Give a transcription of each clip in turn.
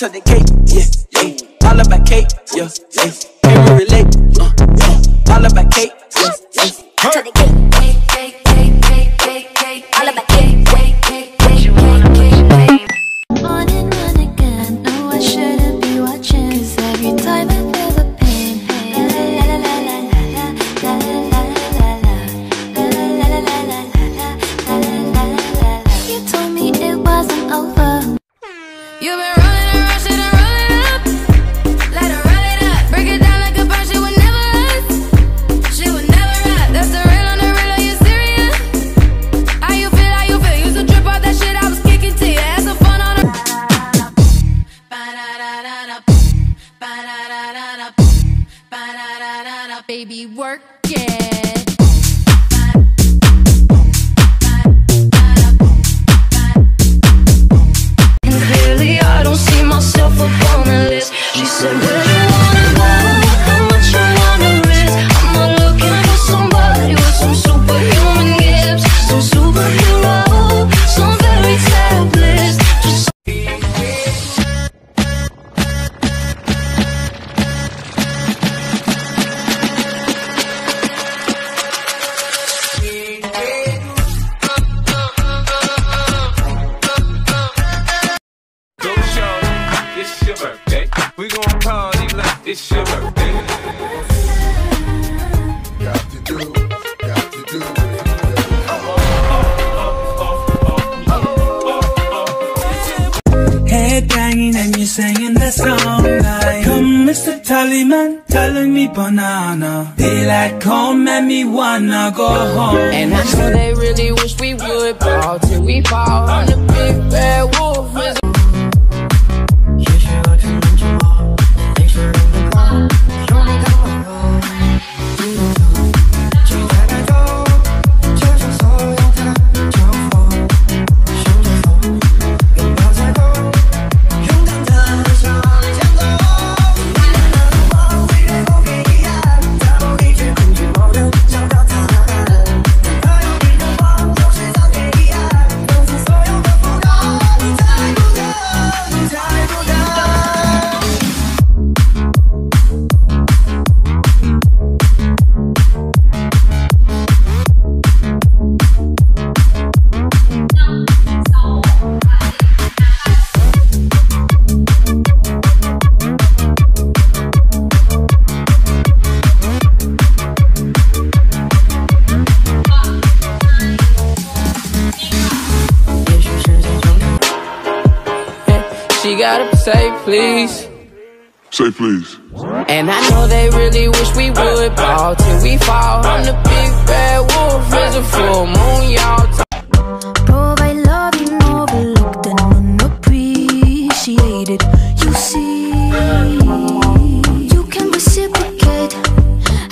took the cake, yeah, yeah. All about cake, yeah, yeah. Can we relate? Baby, work it. It's your birthday. Got to do, got to do. Head banging and you're singing the song like Come Mr. Tallyman, telling me banana Daylight come and me wanna go home And I know they really wish we would ball till we fall She gotta say please. Say please. And I know they really wish we would ball till we fall on the big bad wolf. Is a full moon, y'all. provide love you overlooked and unappreciated. You see, you can reciprocate.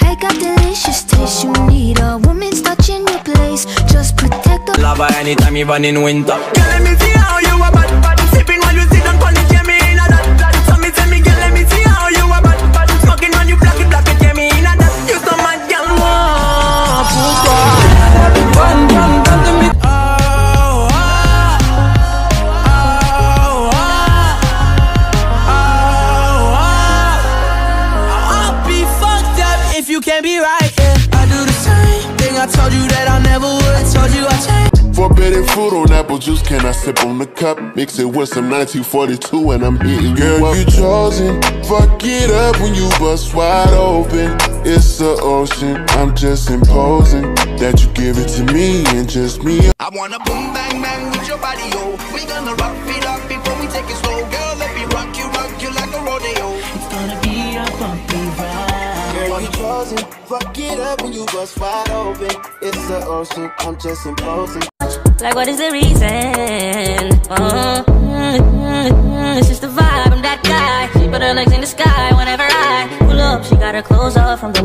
I got delicious taste. You need a woman's touch in your place. Just protect the Love her anytime even in winter I never would I told you I changed Forbidden fruit on apple juice, can I sip on the cup? Mix it with some 1942 and I'm hitting Girl, you up. you chosen, fuck it up when you bust wide open. It's the ocean, I'm just imposing That you give it to me and just me. I wanna boom, bang, bang with your body, yo We gonna rock it up Chosen, fuck it up when you bust wide open It's the ocean, I'm just imposing Like, what is the reason? Oh, mm, mm, it's just the vibe. I'm that guy. She put her legs in the sky whenever I pull up. She got her clothes off from the